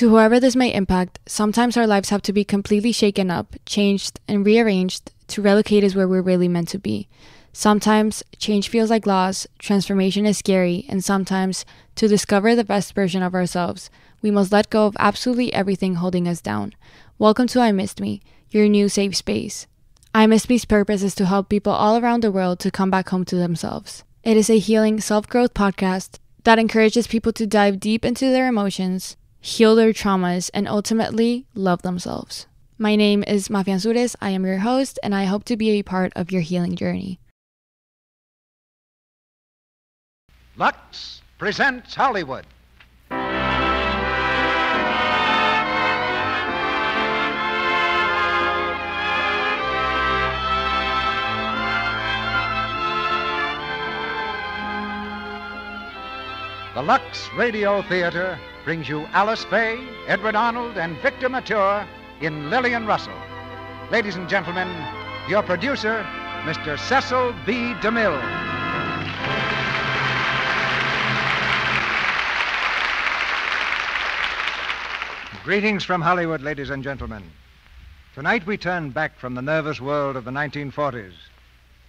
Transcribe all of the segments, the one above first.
To whoever this may impact, sometimes our lives have to be completely shaken up, changed, and rearranged to relocate us where we're really meant to be. Sometimes change feels like loss, transformation is scary, and sometimes, to discover the best version of ourselves, we must let go of absolutely everything holding us down. Welcome to I Missed Me, your new safe space. I Missed Me's purpose is to help people all around the world to come back home to themselves. It is a healing self growth podcast that encourages people to dive deep into their emotions, heal their traumas, and ultimately love themselves. My name is Mafia Ansures. I am your host, and I hope to be a part of your healing journey. Lux presents Hollywood. The Lux Radio Theater brings you Alice Faye, Edward Arnold, and Victor Mature in Lillian Russell. Ladies and gentlemen, your producer, Mr. Cecil B. DeMille. Greetings from Hollywood, ladies and gentlemen. Tonight we turn back from the nervous world of the 1940s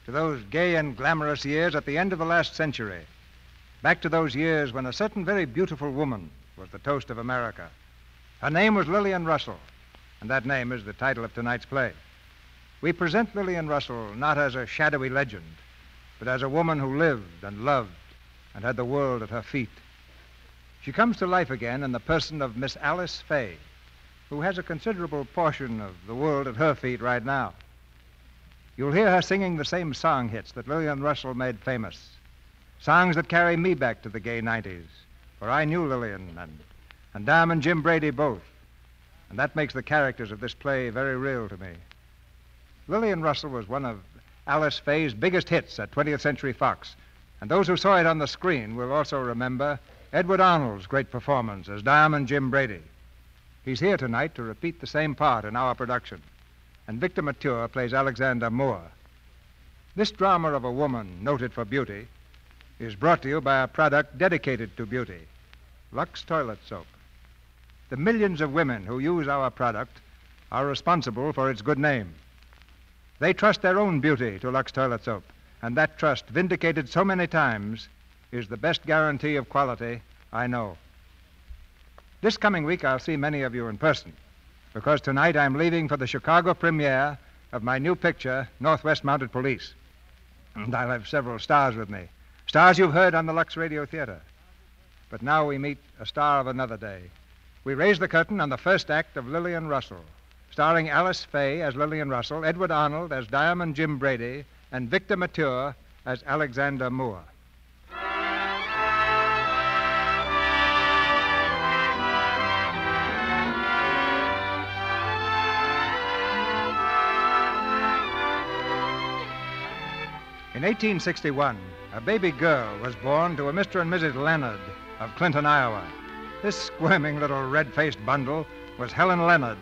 to those gay and glamorous years at the end of the last century. Back to those years when a certain very beautiful woman was the toast of America. Her name was Lillian Russell, and that name is the title of tonight's play. We present Lillian Russell not as a shadowy legend, but as a woman who lived and loved and had the world at her feet. She comes to life again in the person of Miss Alice Faye, who has a considerable portion of the world at her feet right now. You'll hear her singing the same song hits that Lillian Russell made famous. Songs that carry me back to the gay 90s, for I knew Lillian and, and Diamond Jim Brady both. And that makes the characters of this play very real to me. Lillian Russell was one of Alice Faye's biggest hits at 20th Century Fox. And those who saw it on the screen will also remember Edward Arnold's great performance as Diamond Jim Brady. He's here tonight to repeat the same part in our production. And Victor Mature plays Alexander Moore. This drama of a woman noted for beauty is brought to you by a product dedicated to beauty Lux Toilet Soap. The millions of women who use our product are responsible for its good name. They trust their own beauty to Lux Toilet Soap, and that trust, vindicated so many times, is the best guarantee of quality I know. This coming week, I'll see many of you in person, because tonight I'm leaving for the Chicago premiere of my new picture, Northwest Mounted Police. And I'll have several stars with me. Stars you've heard on the Lux Radio Theater. But now we meet a star of another day. We raise the curtain on the first act of Lillian Russell, starring Alice Faye as Lillian Russell, Edward Arnold as Diamond Jim Brady, and Victor Mature as Alexander Moore. In 1861, a baby girl was born to a Mr. and Mrs. Leonard of Clinton, Iowa. This squirming little red faced bundle was Helen Leonard,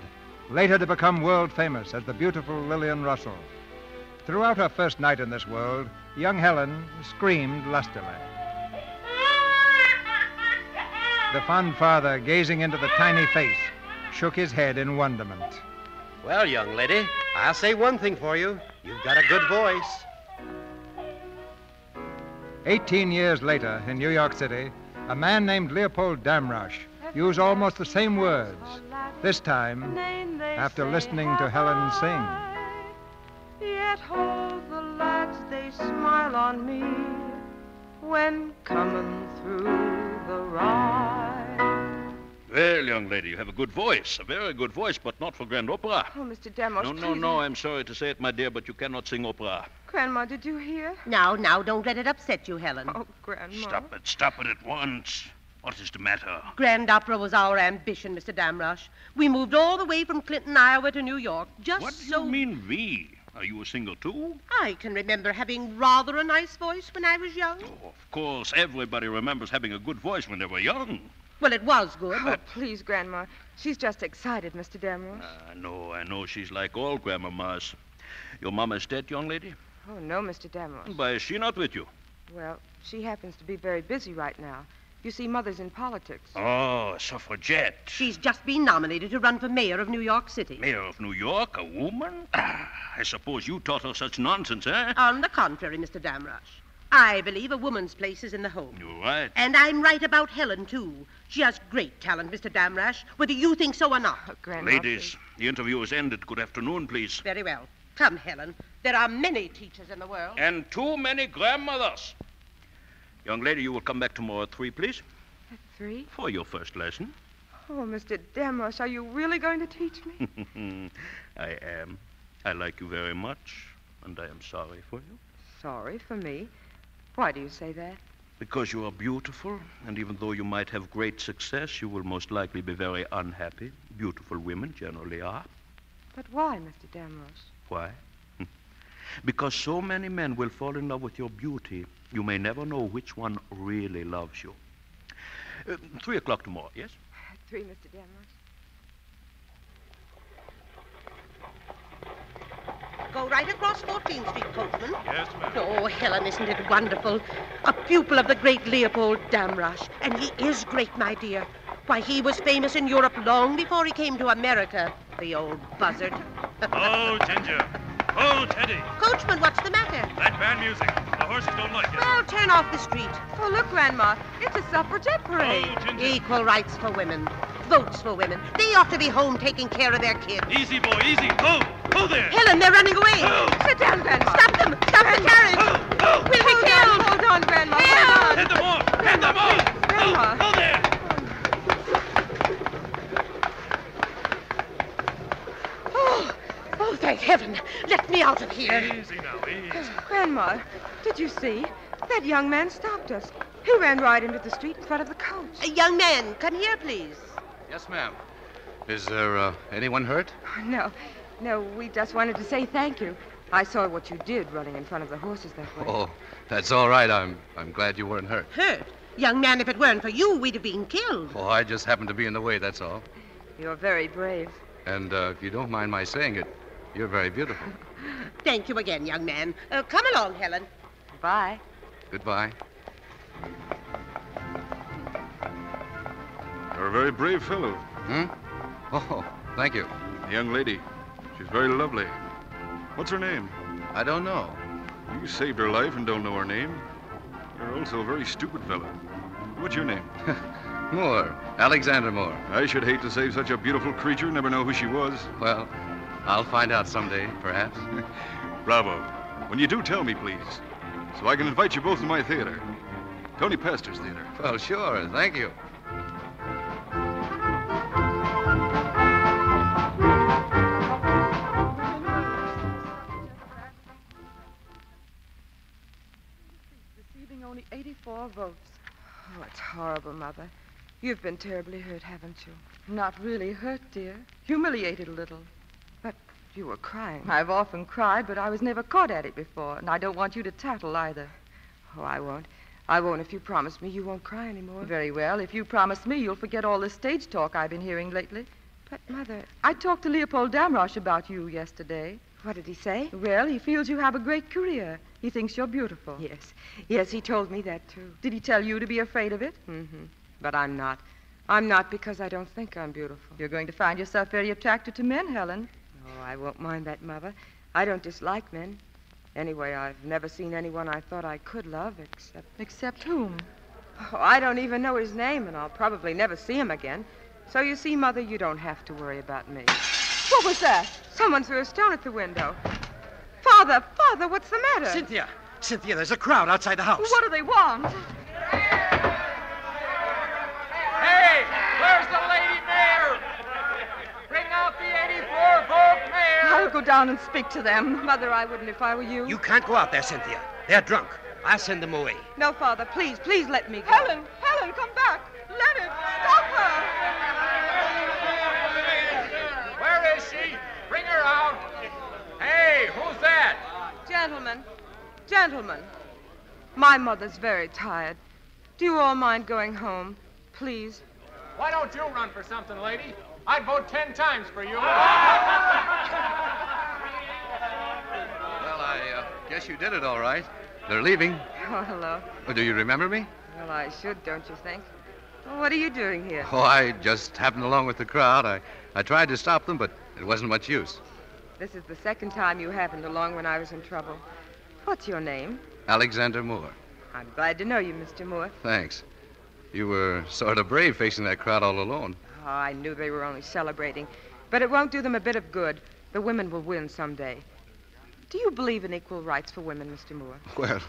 later to become world famous as the beautiful Lillian Russell. Throughout her first night in this world, young Helen screamed lustily. The fond father, gazing into the tiny face, shook his head in wonderment. Well, young lady, I'll say one thing for you. You've got a good voice. Eighteen years later, in New York City, a man named Leopold Damrosch used almost the same words, this time after listening to Helen sing. Yet hold the lads, they smile on me when coming through the ride. Well, young lady, you have a good voice, a very good voice, but not for grand opera. Oh, Mr. Damrosch, No, no, please. no, I'm sorry to say it, my dear, but you cannot sing opera. Grandma, did you hear? Now, now, don't let it upset you, Helen. Oh, Grandma. Stop it, stop it at once. What is the matter? Grand Opera was our ambition, Mr. Damrosch. We moved all the way from Clinton, Iowa to New York just What do so. you mean, we? Are you a singer, too? I can remember having rather a nice voice when I was young. Oh, of course, everybody remembers having a good voice when they were young. Well, it was good. Oh, please, Grandma. She's just excited, Mr. Damrosch. I know, I know she's like all grandmamas. Your mama's dead, young lady? Oh, no, Mr. Damrosch. Why is she not with you? Well, she happens to be very busy right now. You see, Mother's in politics. Oh, suffragette. She's just been nominated to run for mayor of New York City. Mayor of New York, a woman? Ah, I suppose you taught her such nonsense, eh? On the contrary, Mr. Damrosch. I believe a woman's place is in the home. You're. And I'm right about Helen, too. She has great talent, Mr. Damrosch, whether you think so or not. Oh, Grandma. Ladies, the interview is ended. Good afternoon, please. Very well. Come, Helen. There are many teachers in the world. And too many grandmothers. Young lady, you will come back tomorrow at three, please, At Three? for your first lesson. Oh, Mr. Damrosch, are you really going to teach me? I am. I like you very much, and I am sorry for you. Sorry for me. Why do you say that? Because you are beautiful, and even though you might have great success, you will most likely be very unhappy. Beautiful women generally are. But why, Mr. Damrosch? Why? because so many men will fall in love with your beauty, you may never know which one really loves you. Uh, three o'clock tomorrow, yes? Three, Mr. Damrosch. Go right across 14th Street, coachman. Yes, ma'am. Oh, Helen, isn't it wonderful? A pupil of the great Leopold Damrosch. And he is great, my dear. Why, he was famous in Europe long before he came to America. The old buzzard. Oh, Ginger. Oh, Teddy. Coachman, what's the matter? That band music. The horses don't like it. Well, turn off the street. Oh, look, Grandma. It's a suffragette parade. Oh, Ginger. Equal rights for women. Votes for women. They ought to be home taking care of their kids. Easy, boy, easy. Oh, oh there. Helen, they're running away. Sit down, Grandma. Stop them! Stop the carriage! Oh, oh. We'll be killed! on, hold on, Grandma. Help! Hold on. Head them off. Head them off. Grandma. Oh there. Oh, oh, thank heaven. Let me out of here. Easy now, easy. Grandma, did you see? That young man stopped us. He ran right into the street in front of the coach. Uh, young man, come here, please. Yes, ma'am. Is there uh, anyone hurt? No, no, we just wanted to say thank you. I saw what you did running in front of the horses that way. Oh, that's all right. I'm I'm glad you weren't hurt. Hurt? Young man, if it weren't for you, we'd have been killed. Oh, I just happened to be in the way. That's all. You're very brave. And uh, if you don't mind my saying it, you're very beautiful. Thank you again, young man. Uh, come along, Helen. Bye. Goodbye. You're a very brave fellow. Hmm? Oh, thank you. The young lady. She's very lovely. What's her name? I don't know. You saved her life and don't know her name. You're also a very stupid fellow. What's your name? Moore. Alexander Moore. I should hate to save such a beautiful creature, never know who she was. Well, I'll find out someday, perhaps. Bravo. When you do, tell me, please, so I can invite you both to my theater. Tony Pastor's theater. Well, sure. Thank you. 84 votes. Oh, it's horrible, Mother. You've been terribly hurt, haven't you? Not really hurt, dear. Humiliated a little. But you were crying. I've often cried, but I was never caught at it before, and I don't want you to tattle either. Oh, I won't. I won't if you promise me you won't cry anymore. Very well. If you promise me, you'll forget all the stage talk I've been hearing lately. But, Mother, I talked to Leopold Damrosch about you yesterday. What did he say? Well, he feels you have a great career. He thinks you're beautiful. Yes. Yes, he told me that, too. Did he tell you to be afraid of it? Mm-hmm. But I'm not. I'm not because I don't think I'm beautiful. You're going to find yourself very attracted to men, Helen. Oh, I won't mind that, Mother. I don't dislike men. Anyway, I've never seen anyone I thought I could love except. Except whom? Oh, I don't even know his name, and I'll probably never see him again. So you see, Mother, you don't have to worry about me. What was that? Someone threw a stone at the window. Father, Father, what's the matter? Cynthia! Cynthia, there's a crowd outside the house. What do they want? Hey, where's the lady mayor? Bring out the 84 vote mayor. I'll go down and speak to them. Mother, I wouldn't if I were you. You can't go out there, Cynthia. They're drunk. I'll send them away. No, Father, please, please let me go. Helen, Helen, come back. Leonard, stop her. Where is she? Bring her out. Hey, who's that? Gentlemen, gentlemen, my mother's very tired. Do you all mind going home, please? Why don't you run for something, lady? I'd vote ten times for you. Well, I uh, guess you did it all right. They're leaving. Oh, hello. Oh, do you remember me? Well, I should, don't you think? Well, what are you doing here? Oh, I just happened along with the crowd. I, I tried to stop them, but it wasn't much use. This is the second time you happened along when I was in trouble. What's your name? Alexander Moore. I'm glad to know you, Mr. Moore. Thanks. You were sort of brave facing that crowd all alone. Oh, I knew they were only celebrating. But it won't do them a bit of good. The women will win someday. Do you believe in equal rights for women, Mr. Moore? Well,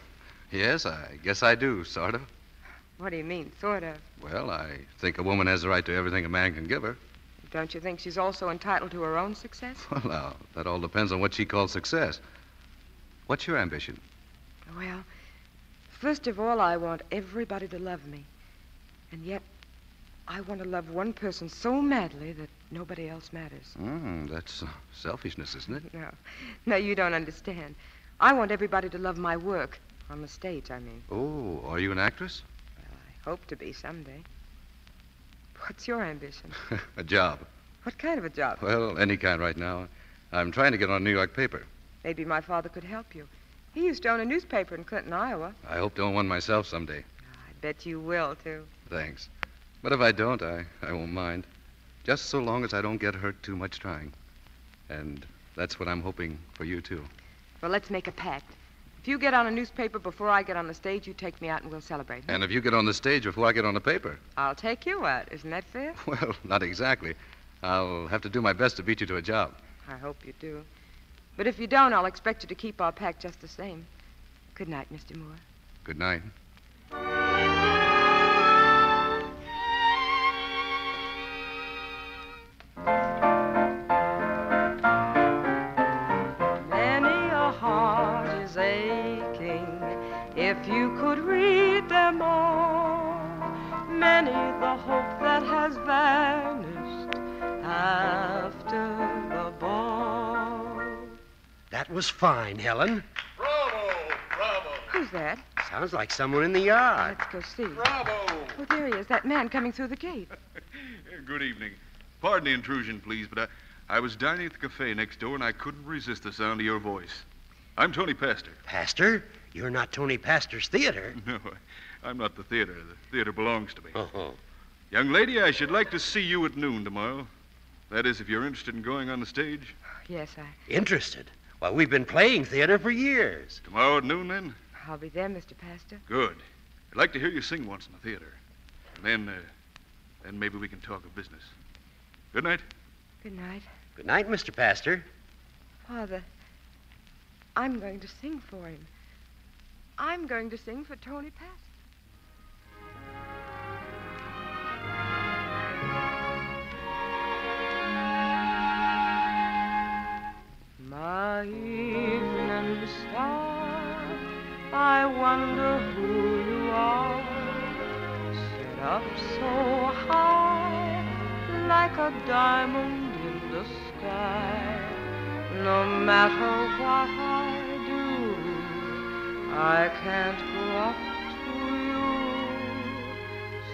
yes, I guess I do, sort of. What do you mean, sort of? Well, I think a woman has the right to everything a man can give her. Don't you think she's also entitled to her own success? Well, now, that all depends on what she calls success. What's your ambition? Well, first of all, I want everybody to love me. And yet, I want to love one person so madly that nobody else matters. Mm, that's uh, selfishness, isn't it? No. No, you don't understand. I want everybody to love my work. On the stage, I mean. Oh, are you an actress? Well, I hope to be someday. What's your ambition? a job. What kind of a job? Well, any kind right now. I'm trying to get on a New York paper. Maybe my father could help you. He used to own a newspaper in Clinton, Iowa. I hope to own one myself someday. Ah, I bet you will, too. Thanks. But if I don't, I, I won't mind. Just so long as I don't get hurt too much trying. And that's what I'm hoping for you, too. Well, let's make a pact. If you get on a newspaper before I get on the stage, you take me out and we'll celebrate. And if you get on the stage before I get on the paper, I'll take you out. Isn't that fair? well, not exactly. I'll have to do my best to beat you to a job. I hope you do. But if you don't, I'll expect you to keep our pact just the same. Good night, Mr. Moore. Good night. That was fine, Helen. Bravo! Bravo! Who's that? Sounds like someone in the yard. Let's go see. Bravo! Oh, there he is, that man coming through the gate. Good evening. Pardon the intrusion, please, but I, I was dining at the cafe next door and I couldn't resist the sound of your voice. I'm Tony Pastor. Pastor? You're not Tony Pastor's theater. No, I, I'm not the theater. The theater belongs to me. Oh, huh. Young lady, I should like to see you at noon tomorrow. That is, if you're interested in going on the stage. Yes, I. interested. Well, we've been playing theater for years. Tomorrow at noon, then? I'll be there, Mr. Pastor. Good. I'd like to hear you sing once in the theater. And then, uh, then maybe we can talk of business. Good night. Good night. Good night, Mr. Pastor. Father, I'm going to sing for him. I'm going to sing for Tony Pastor. Wonder who you are. Sit up so high, like a diamond in the sky. No matter what I do, I can't go up to you.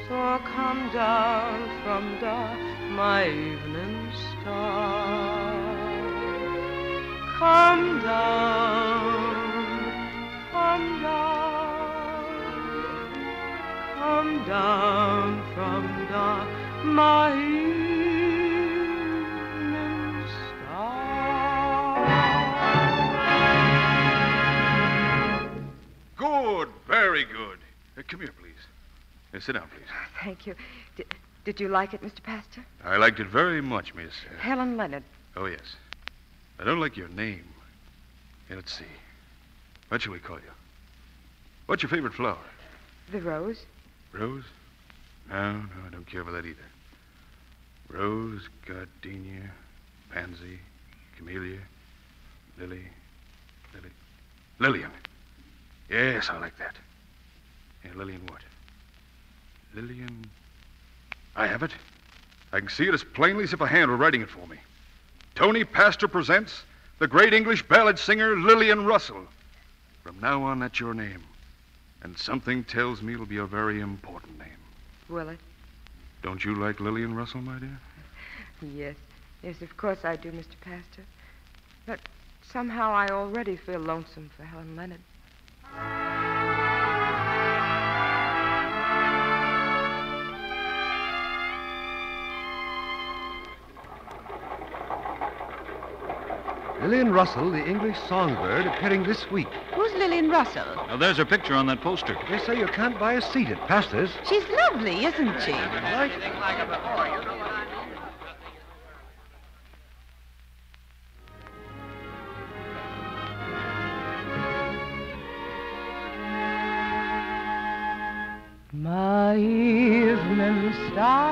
So come down from the my evening star. Come down, come down from the my evening star. Good. Very good. Uh, come here, please. Uh, sit down, please. Thank you. Did, did you like it, Mr. Pastor? I liked it very much, miss. Uh, Helen Leonard. oh, yes. I don't like your name. Here, let's see. What shall we call you? What's your favorite flower? The Rose. Rose? No, no, I don't care for that either. Rose, gardenia, pansy, camellia, lily, lily, Lillian. Yes, I like that. Yeah, Lillian what? Lillian. I have it. I can see it as plainly as if a hand were writing it for me. Tony Pastor presents the great English ballad singer Lillian Russell. From now on, that's your name. And something tells me it'll be a very important name. Will it? Don't you like Lillian Russell, my dear? Yes. Yes, of course I do, Mr. Pastor. But somehow I already feel lonesome for Helen Leonard. Lillian Russell, the English songbird, appearing this week. Who's Lillian Russell? Now, there's her picture on that poster. They say you can't buy a seat at Pastor's. She's lovely, isn't she? My evening star,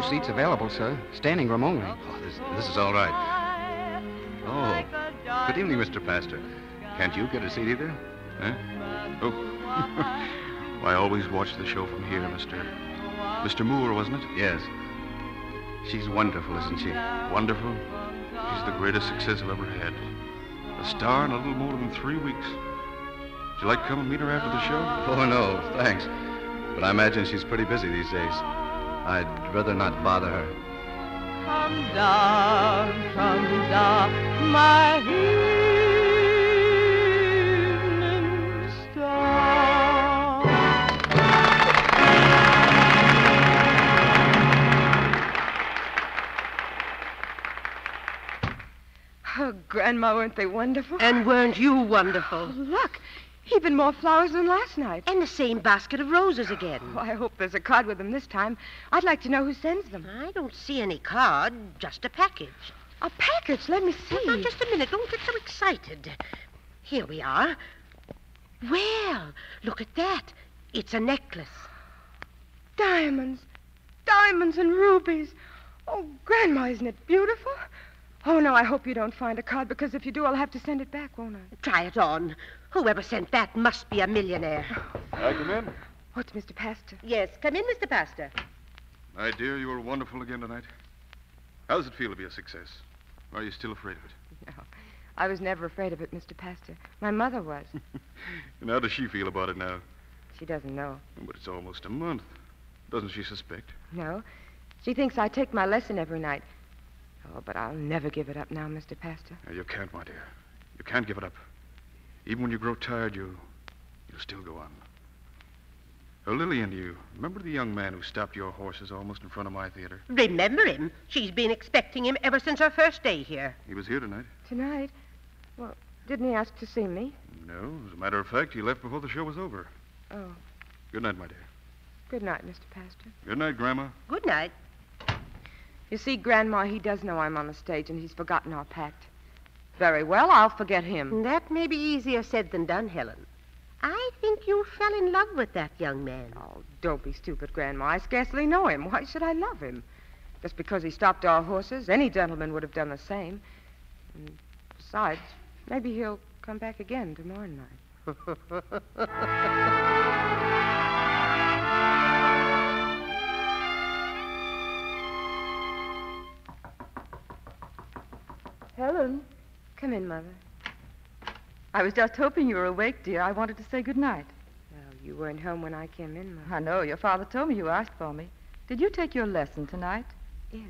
No seats available, sir. Standing room only. Oh, this, this is all right. Oh, good evening, Mr. Pastor. Can't you get a seat either? Huh? Oh. I always watch the show from here, Mr. Mr. Moore, wasn't it? Yes. She's wonderful, isn't she? Wonderful. She's the greatest success I've ever had. A star in a little more than three weeks. Would you like to come and meet her after the show? Oh, no, thanks. But I imagine she's pretty busy these days. I'd rather not bother her. Come down, come down, my evening star. Oh, Grandma, weren't they wonderful? And weren't you wonderful? Oh, look, even more flowers than last night. And the same basket of roses again. Oh, I hope there's a card with them this time. I'd like to know who sends them. I don't see any card, just a package. A package? Let me see. Now, just a minute. Don't get so excited. Here we are. Well, look at that. It's a necklace. Diamonds. Diamonds and rubies. Oh, Grandma, isn't it beautiful? Oh, no, I hope you don't find a card, because if you do, I'll have to send it back, won't I? Try it on. Whoever sent that must be a millionaire. I come in? Oh, it's Mr. Pastor. Yes, come in, Mr. Pastor. My dear, you were wonderful again tonight. How does it feel to be a success? Or are you still afraid of it? No, I was never afraid of it, Mr. Pastor. My mother was. And how does she feel about it now? she doesn't know. But it's almost a month. Doesn't she suspect? No. She thinks I take my lesson every night. Oh, but I'll never give it up now, Mr. Pastor. No, you can't, my dear. You can't give it up. Even when you grow tired, you you'll still go on. Oh, Lillian, you remember the young man who stopped your horses almost in front of my theater? Remember him? She's been expecting him ever since her first day here. He was here tonight. Tonight? Well, didn't he ask to see me? No, as a matter of fact, he left before the show was over. Oh, Good night, my dear. good night, Mr. Pastor. Good night, Grandma. Good night. You see, Grandma, he does know I'm on the stage, and he's forgotten our pact. Very well, I'll forget him. That may be easier said than done, Helen. I think you fell in love with that young man. Oh, don't be stupid, Grandma. I scarcely know him. Why should I love him? Just because he stopped our horses, any gentleman would have done the same. And besides, maybe he'll come back again tomorrow night. Helen, Come in, Mother. I was just hoping you were awake, dear. I wanted to say good night. Well, you weren't home when I came in, Mother. I know. Your father told me you asked for me. Did you take your lesson tonight? Yes.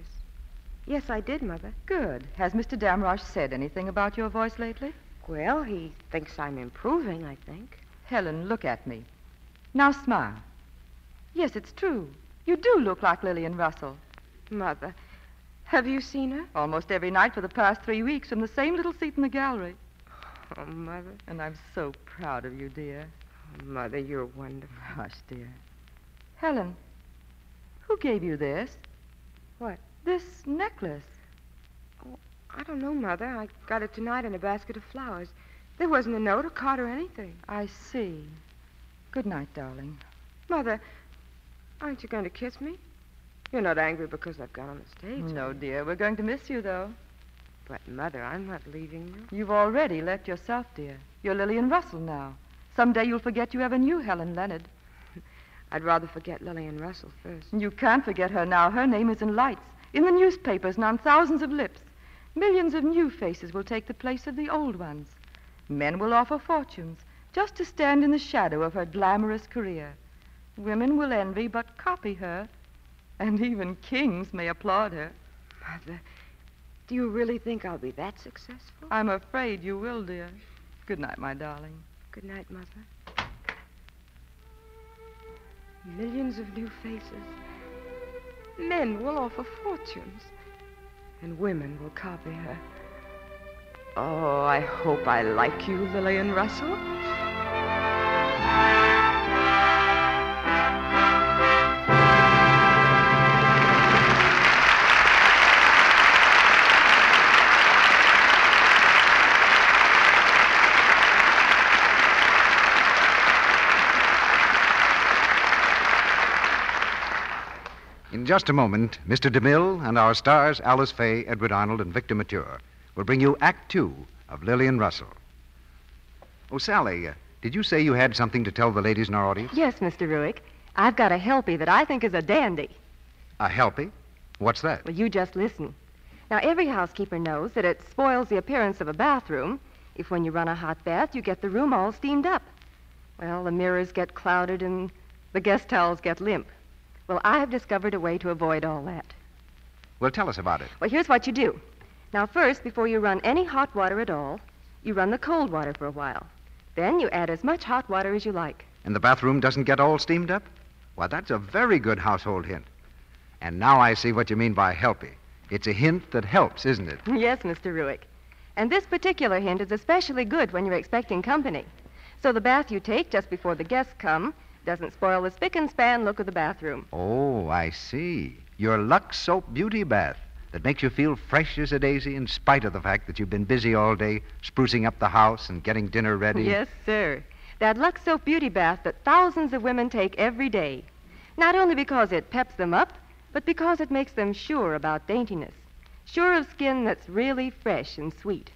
Yes, I did, Mother. Good. Has Mr. Damrosch said anything about your voice lately? Well, he thinks I'm improving, I think. Helen, look at me. Now smile. Yes, it's true. You do look like Lillian Russell. Mother, have you seen her? Almost every night for the past three weeks from the same little seat in the gallery. Oh, Mother. And I'm so proud of you, dear. Oh, Mother, you're wonderful. Hush, dear. Helen, who gave you this? What? This necklace. Oh, I don't know, Mother. I got it tonight in a basket of flowers. There wasn't a note or card or anything. I see. Good night, darling. Mother, aren't you going to kiss me? You're not angry because I've gone on the stage. No, dear. We're going to miss you, though. But, Mother, I'm not leaving you. You've already left yourself, dear. You're Lillian Russell now. Someday you'll forget you ever knew Helen Leonard. I'd rather forget Lillian Russell first. You can't forget her now. Her name is in lights, in the newspapers, and on thousands of lips. Millions of new faces will take the place of the old ones. Men will offer fortunes just to stand in the shadow of her glamorous career. Women will envy but copy her, and even kings may applaud her. Mother, uh, do you really think I'll be that successful? I'm afraid you will, dear. Good night, my darling. Good night, Mother. Millions of new faces. Men will offer fortunes. and women will copy her. Oh, I hope I like you, Lillian Russell. In just a moment, Mr. DeMille and our stars, Alice Faye, Edward Arnold, and Victor Mature, will bring you Act Two of Lillian Russell. Oh, Sally, uh, did you say you had something to tell the ladies in our audience? Yes, Mr. Ruick. I've got a helpy that I think is a dandy. A helpy? What's that? Well, you just listen. Now, every housekeeper knows that it spoils the appearance of a bathroom if when you run a hot bath, you get the room all steamed up. Well, the mirrors get clouded and the guest towels get limp. Well, I have discovered a way to avoid all that. Well, tell us about it. Well, here's what you do. Now, first, before you run any hot water at all, you run the cold water for a while. Then you add as much hot water as you like. And the bathroom doesn't get all steamed up? Why, that's a very good household hint. And now I see what you mean by helpy. It's a hint that helps, isn't it? Yes, Mr. Ruick. And this particular hint is especially good when you're expecting company. So the bath you take just before the guests come doesn't spoil the spick and span look of the bathroom. Oh, I see. Your Lux Soap Beauty Bath that makes you feel fresh as a daisy in spite of the fact that you've been busy all day sprucing up the house and getting dinner ready. Yes, sir. That Lux Soap Beauty Bath that thousands of women take every day. Not only because it peps them up, but because it makes them sure about daintiness. Sure of skin that's really fresh and sweet.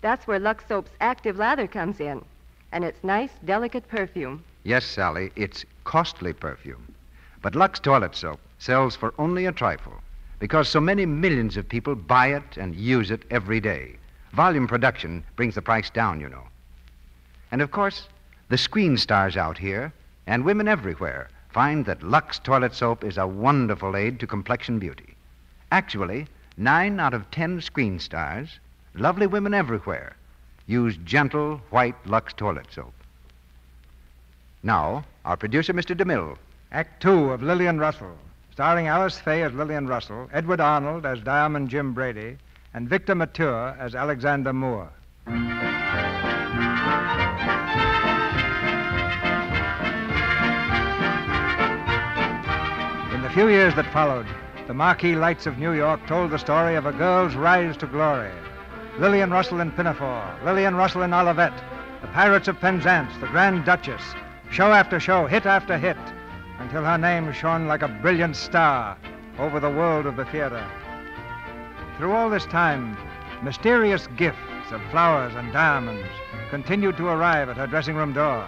That's where Lux Soap's active lather comes in. And its nice, delicate perfume. Yes, Sally, it's costly perfume. But Lux Toilet Soap sells for only a trifle because so many millions of people buy it and use it every day. Volume production brings the price down, you know. And of course, the screen stars out here and women everywhere find that Lux Toilet Soap is a wonderful aid to complexion beauty. Actually, nine out of ten screen stars, lovely women everywhere, use gentle white Lux Toilet Soap. Now, our producer, Mr. DeMille. Act two of Lillian Russell, starring Alice Faye as Lillian Russell, Edward Arnold as Diamond Jim Brady, and Victor Mature as Alexander Moore. In the few years that followed, the marquee lights of New York told the story of a girl's rise to glory. Lillian Russell in Pinafore, Lillian Russell in Olivette, the Pirates of Penzance, the Grand Duchess, show after show, hit after hit, until her name shone like a brilliant star over the world of the theater. Through all this time, mysterious gifts of flowers and diamonds continued to arrive at her dressing room door.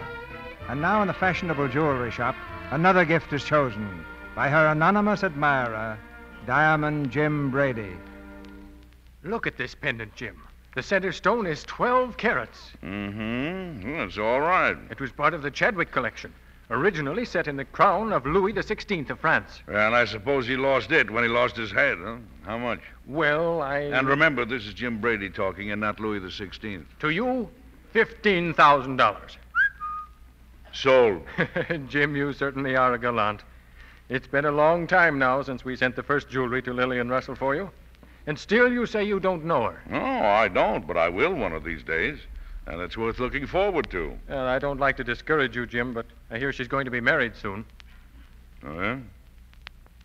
And now in the fashionable jewelry shop, another gift is chosen by her anonymous admirer, Diamond Jim Brady. Look at this pendant, Jim. The center stone is 12 carats. Mm-hmm. That's all right. It was part of the Chadwick collection, originally set in the crown of Louis XVI of France. And I suppose he lost it when he lost his head, huh? How much? Well, I. And remember, this is Jim Brady talking and not Louis XVI. To you, $15,000. Sold. Jim, you certainly are a gallant. It's been a long time now since we sent the first jewelry to Lillian Russell for you. And still you say you don't know her. No, I don't, but I will one of these days. And it's worth looking forward to. Well, I don't like to discourage you, Jim, but I hear she's going to be married soon. Oh, yeah?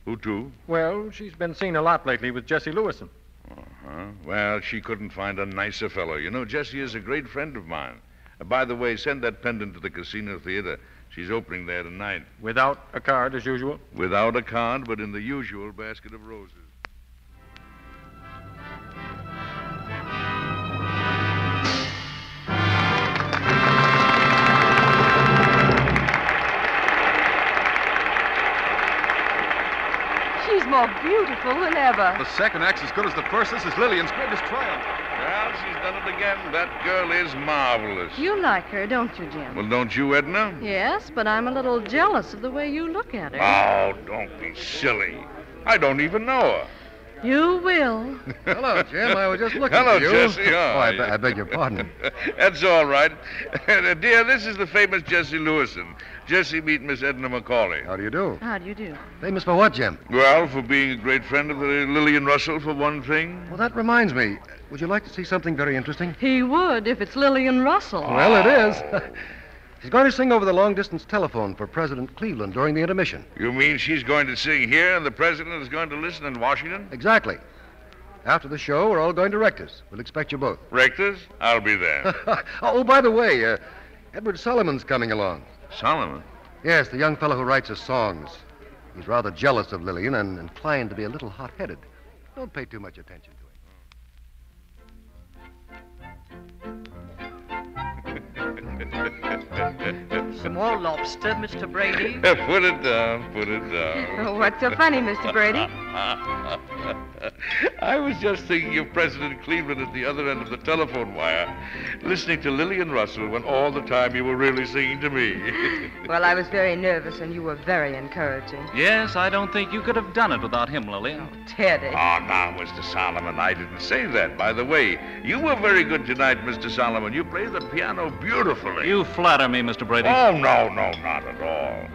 Who to? Well, she's been seen a lot lately with Jesse Lewisohn. Uh-huh. Well, she couldn't find a nicer fellow. You know, Jesse is a great friend of mine. Uh, by the way, send that pendant to the Casino Theater. She's opening there tonight. Without a card, as usual? Without a card, but in the usual basket of roses. More beautiful than ever. The second act's as good as the first. This is Lillian's greatest triumph. Well, she's done it again. That girl is marvelous. You like her, don't you, Jim? Well, don't you, Edna? Yes, but I'm a little jealous of the way you look at her. Oh, don't be silly. I don't even know her. You will. Hello, Jim. I was just looking Hello, for you. Jesse. How Oh, I, be- I beg your pardon. That's all right. Uh, dear, this is the famous Jesse Lewisohn. Jesse, meet Miss Edna McCauley. How do you do? How do you do? Famous for what, Jim? Well, for being a great friend of the Lillian Russell, for one thing. Well, that reminds me. Would you like to see something very interesting? He would if it's Lillian Russell. Well, it is. She's going to sing over the long distance telephone for President Cleveland during the intermission. You mean she's going to sing here and the president is going to listen in Washington? Exactly. After the show, we're all going to Rector's. We'll expect you both. Rector's? I'll be there. oh, by the way, uh, Edward Solomon's coming along. Solomon? Yes, the young fellow who writes his songs. He's rather jealous of Lillian and inclined to be a little hot headed. Don't pay too much attention to Some more lobster, Mr. Brady? put it down, put it down. What's so funny, Mr. Brady? I was just thinking of President Cleveland at the other end of the telephone wire, listening to Lillian Russell when all the time you were really singing to me. Well, I was very nervous, and you were very encouraging. Yes, I don't think you could have done it without him, Lillian. Oh, Teddy. Oh, now, Mr. Solomon, I didn't say that. By the way, you were very good tonight, Mr. Solomon. You played the piano beautifully. You flatter me, Mr. Brady. Oh, no, no, not at all.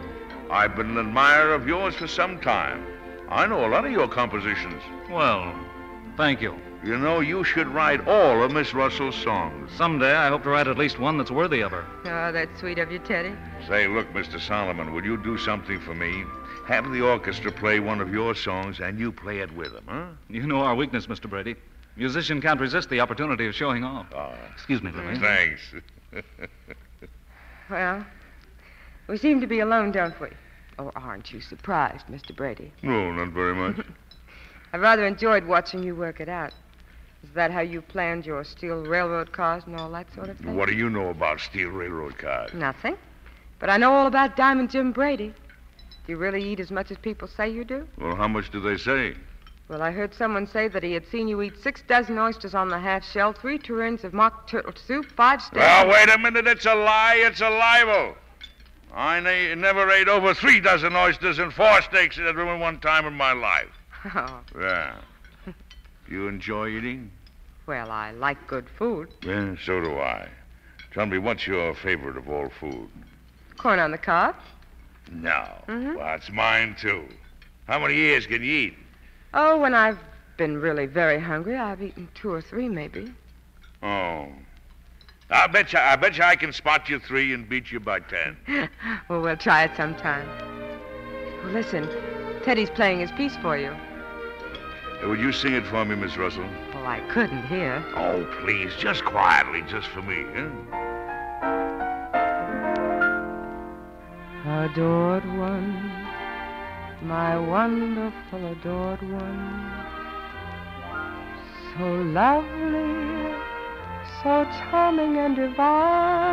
I've been an admirer of yours for some time. I know a lot of your compositions. Well, thank you. You know, you should write all of Miss Russell's songs. Someday I hope to write at least one that's worthy of her. Oh, that's sweet of you, Teddy. Say, look, Mr. Solomon, will you do something for me? Have the orchestra play one of your songs and you play it with them, huh? You know our weakness, Mr. Brady. Musician can't resist the opportunity of showing off. Ah. Excuse me, Lily. Thanks. Well, we seem to be alone, don't we? Oh, aren't you surprised, Mr. Brady? no, not very much. I rather enjoyed watching you work it out. Is that how you planned your steel railroad cars and all that sort of thing? what do you know about steel railroad cars? Nothing. But I know all about Diamond Jim Brady. Do you really eat as much as people say you do? Well, how much do they say? Well, I heard someone say that he had seen you eat six dozen oysters on the half shell, three tureens of mock turtle soup, five steaks. Well, wait a minute. It's a lie. It's a libel. I ne- never ate over three dozen oysters and four steaks at every one time in my life. Oh, Yeah. You enjoy eating? well, I like good food. Yeah, so do I. Tell me, what's your favorite of all food? Corn on the cob. No. Mhm. Well, it's mine, too. How many years can you eat? Oh, when I've been really very hungry, I've eaten two or three, maybe. Oh. I bet you, I bet you I can spot you three and beat you by ten. well, we'll try it sometime. Well, listen, Teddy's playing his piece for you. Uh, Would you sing it for me, Miss Russell? Oh, I couldn't hear. Oh, please, just quietly, just for me, huh? Adored one, my wonderful adored one, so lovely, so charming and divine,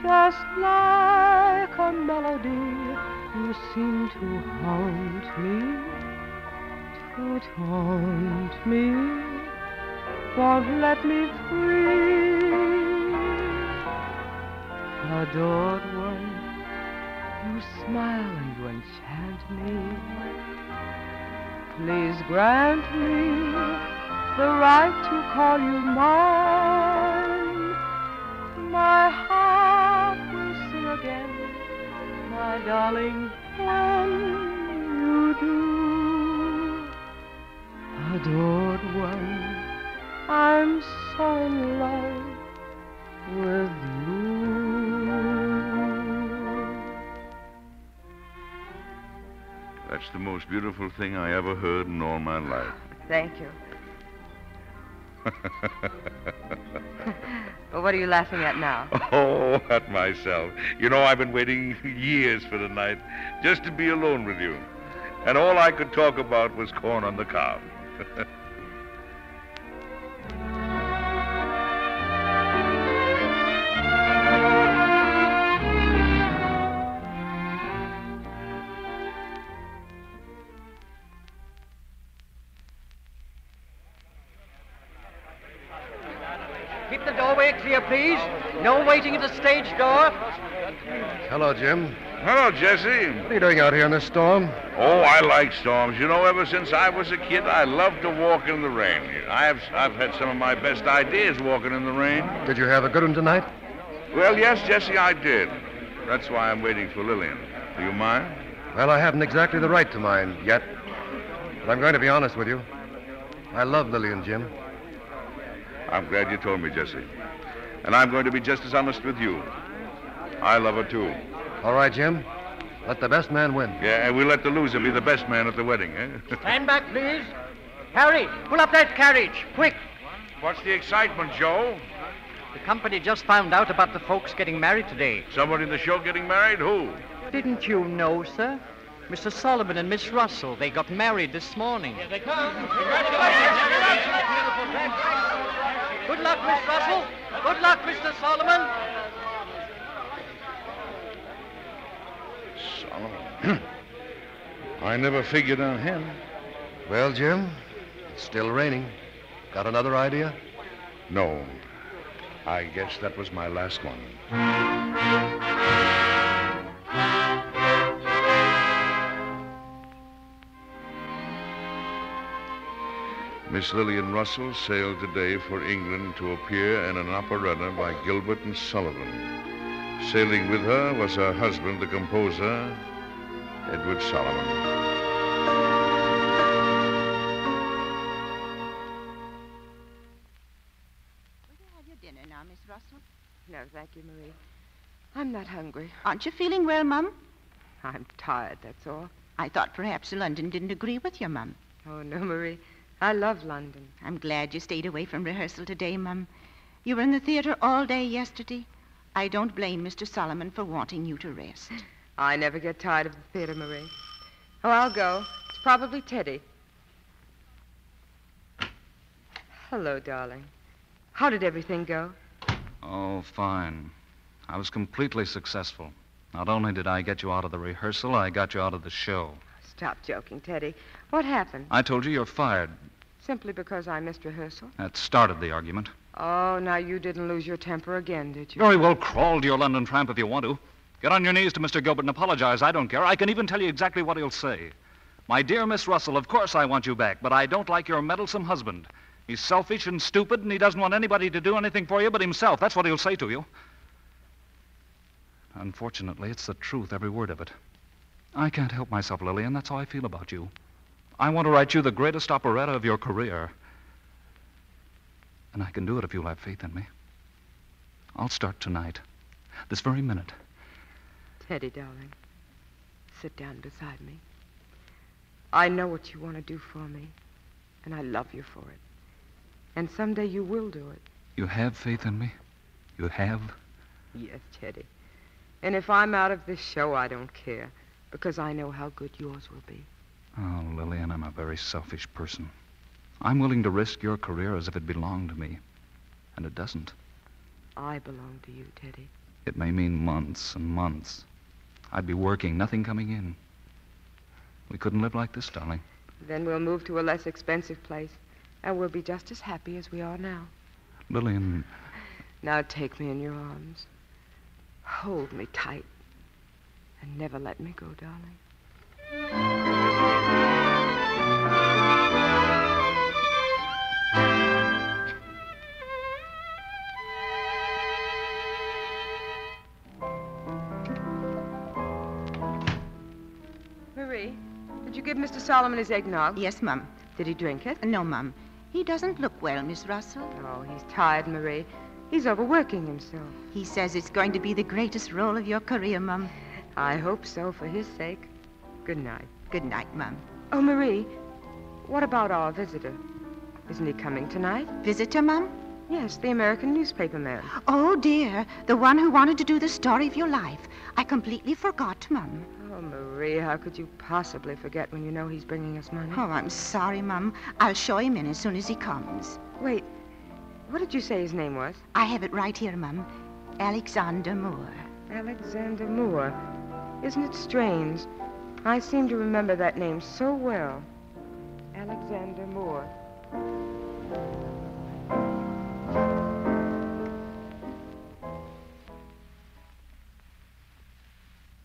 just like a melody, you seem to haunt me, to taunt me, won't let me free. Adored one, you smile and you enchant me. Please grant me the right to call you mine. My heart will sing again, my darling, when you do. Adored one, I'm so in love with you. That's the most beautiful thing I ever heard in all my life. Thank you. Well, what are you laughing at now? oh, at myself. You know, I've been waiting years for the night just to be alone with you. And all I could talk about was corn on the cob. stage door. Hello, Jim. Hello, Jesse. What are you doing out here in this storm? Oh, I like storms. You know, ever since I was a kid, I love to walk in the rain. I've, I've had some of my best ideas walking in the rain. Did you have a good one tonight? Well, yes, Jesse, I did. That's why I'm waiting for Lillian. Do you mind? Well, I haven't exactly the right to mind yet. But I'm going to be honest with you. I love Lillian, Jim. I'm glad you told me, Jesse. And I'm going to be just as honest with you. I love her, too. All right, Jim. Let the best man win. Yeah, and we let the loser be the best man at the wedding, eh? Stand back, please. Harry, pull up that carriage, quick. What's the excitement, Joe? The company just found out about the folks getting married today. Somebody in the show getting married? Who? Didn't you know, sir? Mr. Solomon and Miss Russell. They got married this morning. Here they come. Congratulations. Good luck, Miss Russell. Good luck, Mr. Solomon. Solomon. Hmm. I never figured on him. Well, Jim, it's still raining. Got another idea? No. I guess that was my last one. Miss Lillian Russell sailed today for England to appear in an operetta by Gilbert and Sullivan. Sailing with her was her husband, the composer, Edward Solomon. Will you have your dinner now, Miss Russell? No, thank you, Marie. I'm not hungry. Aren't you feeling well, Mum? I'm tired, that's all. I thought perhaps London didn't agree with you, Mum. Oh, no, Marie. I love London. I'm glad you stayed away from rehearsal today, Mum. You were in the theater all day yesterday. I don't blame Mr. Solomon for wanting you to rest. I never get tired of the theater, Marie. Oh, I'll go. It's probably Teddy. Hello, darling. How did everything go? Oh, fine. I was completely successful. Not only did I get you out of the rehearsal, I got you out of the show. Stop joking, Teddy. What happened? I told you you're fired. Simply because I missed rehearsal? That started the argument. Oh, now you didn't lose your temper again, did you? Very well, crawl to your London tramp if you want to. Get on your knees to Mr. Gilbert and apologize. I don't care. I can even tell you exactly what he'll say. My dear Miss Russell, of course I want you back, but I don't like your meddlesome husband. He's selfish and stupid, and he doesn't want anybody to do anything for you but himself. That's what he'll say to you. Unfortunately, it's the truth, every word of it. I can't help myself, Lillian. That's how I feel about you. I want to write you the greatest operetta of your career. And I can do it if you'll have faith in me. I'll start tonight, this very minute. Teddy, darling, sit down beside me. I know what you want to do for me, and I love you for it. And someday you will do it. You have faith in me? You have? Yes, Teddy. And if I'm out of this show, I don't care, because I know how good yours will be. Oh, Lillian, I'm a very selfish person. I'm willing to risk your career as if it belonged to me. And it doesn't. I belong to you, Teddy. It may mean months and months. I'd be working, nothing coming in. We couldn't live like this, darling. Then we'll move to a less expensive place, and we'll be just as happy as we are now. Lillian, Now take me in your arms. Hold me tight. And never let me go, darling. Marie, did you give Mr. Solomon his eggnog? Yes, Mum. Did he drink it? No, Mum. He doesn't look well, Miss Russell. Oh, he's tired, Marie. He's overworking himself. He says it's going to be the greatest role of your career, Mum. I hope so, for his sake. Good night. Good night, Mum. Oh, Marie, what about our visitor? Isn't he coming tonight? Visitor, Mum? Yes, the American newspaper man. Oh, dear. The one who wanted to do the story of your life. I completely forgot, Mum. Oh, Marie, how could you possibly forget when you know he's bringing us money? Oh, I'm sorry, Mum. I'll show him in as soon as he comes. Wait, what did you say his name was? I have it right here, Mum. Alexander Moore. Alexander Moore. Isn't it strange? I seem to remember that name so well. Alexander Moore.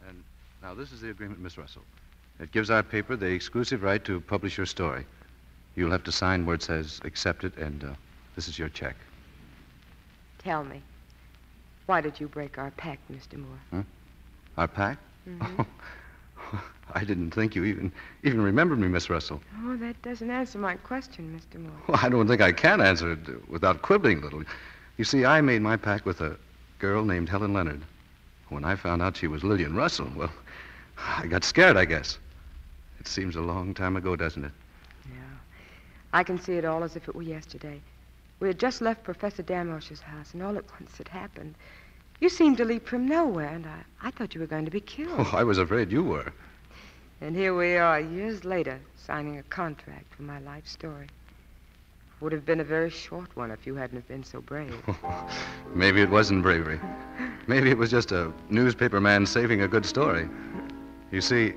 And Now, this is the agreement, Miss Russell. It gives our paper the exclusive right to publish your story. You'll have to sign where it says accept it, and uh, this is your check. Tell me, why did you break our pact, Mr. Moore? Our pact? Mhm. I didn't think you even even remembered me, Miss Russell. Oh, that doesn't answer my question, Mr. Moore. Well, I don't think I can answer it without quibbling a little. You see, I made my pact with a girl named Helen Leonard. When I found out she was Lillian Russell, well, I got scared, I guess. It seems a long time ago, doesn't it? Yeah. I can see it all as if it were yesterday. We had just left Professor Damrosch's house, and all at once it happened. You seemed to leap from nowhere, and I, I thought you were going to be killed. Oh, I was afraid you were. And here we are, years later, signing a contract for my life story. Would have been a very short one if you hadn't have been so brave. Maybe it wasn't bravery. Maybe it was just a newspaper man saving a good story. You see,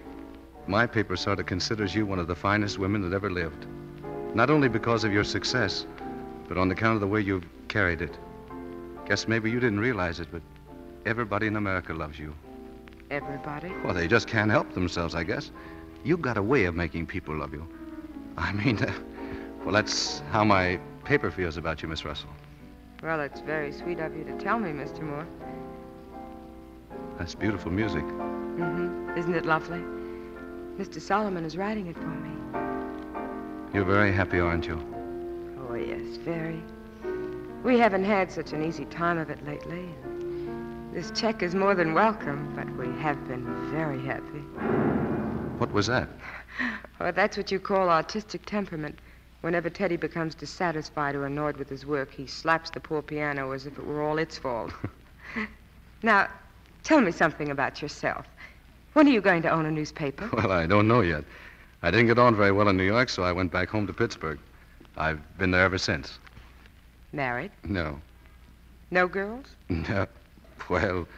my paper sort of considers you one of the finest women that ever lived. Not only because of your success, but on account of the way you've carried it. Guess maybe you didn't realize it, but everybody in America loves you. Everybody? Well, they just can't help themselves, I guess. You've got a way of making people love you. I mean, uh, well, that's how my paper feels about you, Miss Russell. Well, it's very sweet of you to tell me, Mr. Moore. That's beautiful music. Mm-hmm. Isn't it lovely? Mr. Solomon is writing it for me. You're very happy, aren't you? Oh, yes, very. We haven't had such an easy time of it lately. This check is more than welcome, but we have been very happy. What was that? Well, that's what you call artistic temperament. Whenever Teddy becomes dissatisfied or annoyed with his work, he slaps the poor piano as if it were all its fault. now, tell me something about yourself. When are you going to own a newspaper? Well, I don't know yet. I didn't get on very well in New York, so I went back home to Pittsburgh. I've been there ever since. Married? No. No girls? No. Well,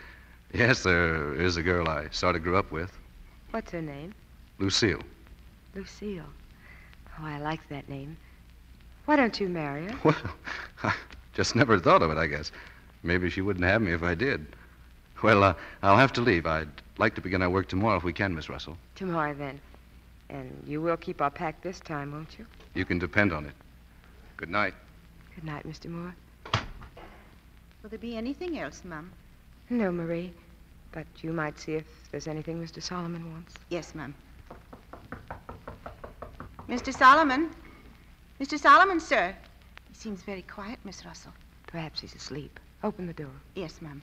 yes, there is a girl I sort of grew up with, What's her name? Lucille. Lucille. Oh, I like that name. Why don't you marry her? Well, I just never thought of it, I guess. Maybe she wouldn't have me if I did. Well, uh, I'll have to leave. I'd like to begin our work tomorrow if we can, Miss Russell. Tomorrow, then. And you will keep our pact this time, won't you? You can depend on it. Good night. Good night, Mr. Moore. Will there be anything else, Mum? No, Marie. But you might see if there's anything Mr. Solomon wants. Yes, Mum. Mr. Solomon? Mr. Solomon, sir. He seems very quiet, Miss Russell. Perhaps he's asleep. Open the door. Yes, Mum.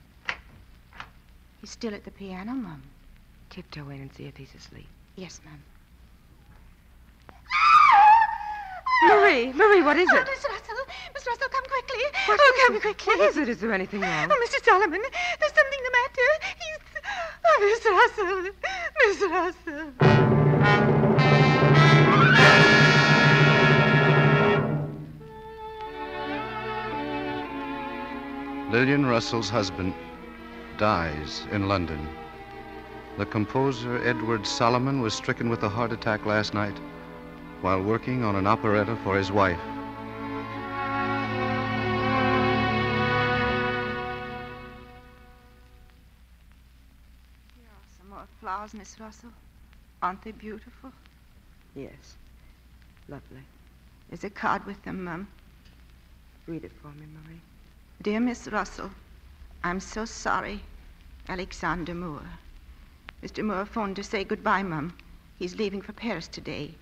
He's still at the piano, Mum. Tiptoe in and see if he's asleep. Yes, Mum. Marie, Marie, what is Oh, it? Miss Russell, Miss Russell, come quickly. What oh, come it? quickly. What is it? Is there anything oh, wrong? Oh, Mr. Solomon, there's something the matter. He's. Oh, Miss Russell. Miss Russell. Lillian Russell's husband dies in London. The composer Edward Solomon was stricken with a heart attack last night while working on an operetta for his wife. Here are some more flowers, Miss Russell. Aren't they beautiful? Yes. Lovely. There's a card with them, Mum. Read it for me, Marie. Dear Miss Russell, I'm so sorry. Alexander Moore. Mr. Moore phoned to say goodbye, Mum. He's leaving for Paris today.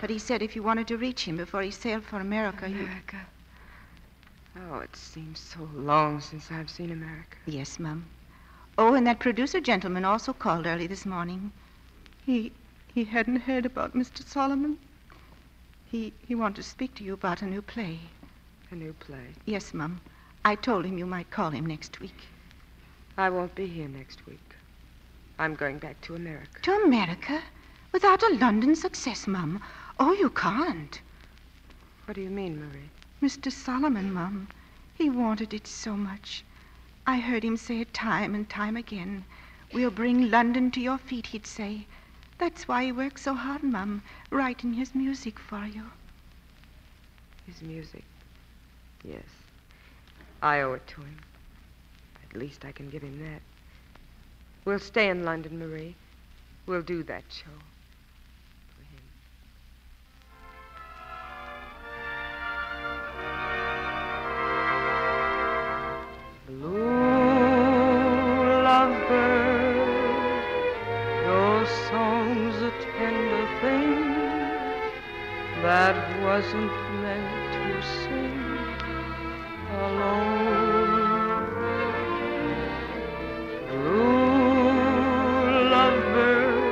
But he said if you wanted to reach him before he sailed for America, you. America. Oh, it seems so long since I've seen America. Yes, Mum. Oh, and that producer gentleman also called early this morning. He he hadn't heard about Mr. Solomon. He he wanted to speak to you about a new play. A new play. Yes, Mum. I told him you might call him next week. I won't be here next week. I'm going back to America. To America? Without a London success, Mum. Oh, you can't. What do you mean, Marie? Mr. Solomon, Mum. He wanted it so much. I heard him say it time and time again. We'll bring London to your feet, he'd say. That's why he works so hard, Mum, writing his music for you. His music. Yes. I owe it to him. At least I can give him that. We'll stay in London, Marie. We'll do that, Joe. Blue lovebird, your song's a tender thing that wasn't meant to sing alone. Blue lovebird,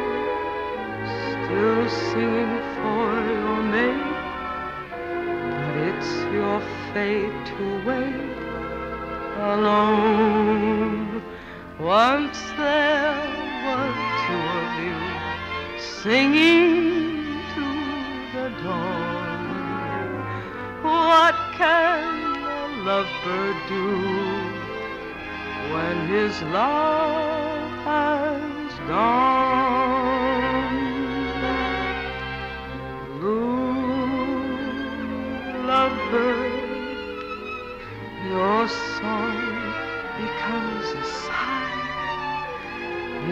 still singing for your mate, but it's your fate to wait alone. Once there were two of you singing to the dawn. What can a lovebird do when his love has gone?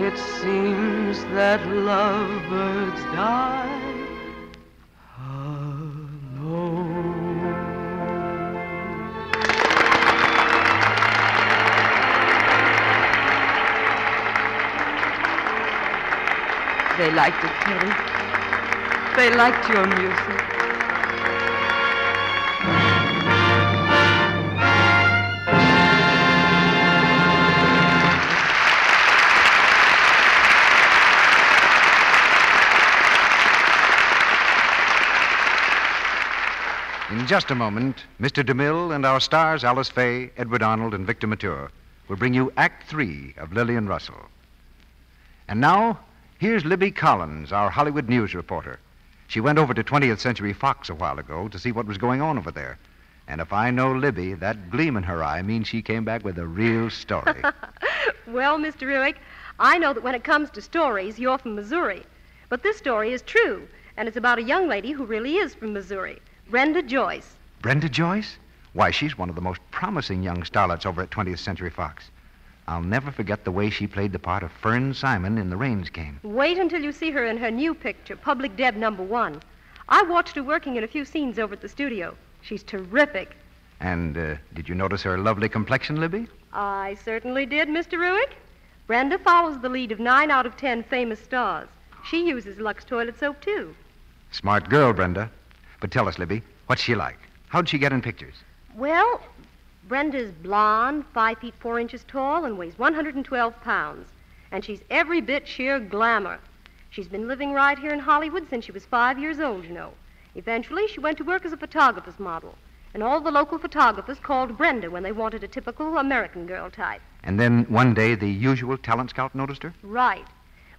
It seems that lovebirds die They liked it, Teddy. They liked your music. In just a moment, Mr. DeMille and our stars, Alice Faye, Edward Arnold, and Victor Mature, will bring you Act Three of Lillian Russell. And now, here's Libby Collins, our Hollywood news reporter. She went over to 20th Century Fox a while ago to see what was going on over there. And if I know Libby, that gleam in her eye means she came back with a real story. Well, Mr. Ruick, I know that when it comes to stories, you're from Missouri. But this story is true, and it's about a young lady who really is from Missouri, Brenda Joyce. Brenda Joyce? Why, she's one of the most promising young starlets over at 20th Century Fox. I'll never forget the way she played the part of Fern Simon in The Rains Came. Wait until you see her in her new picture, Public Deb Number One. I watched her working in a few scenes over at the studio. She's terrific. And uh, did you notice her lovely complexion, Libby? I certainly did, Mr. Ruick. Brenda follows the lead of nine out of ten famous stars. She uses Lux toilet soap, too. Smart girl, Brenda. But tell us, Libby, what's she like? How'd she get in pictures? Well, Brenda's blonde, five feet four inches tall, and weighs 112 pounds. And she's every bit sheer glamour. She's been living right here in Hollywood since she was five years old, you know. Eventually, she went to work as a photographer's model. And all the local photographers called Brenda when they wanted a typical American girl type. And then one day the usual talent scout noticed her? Right.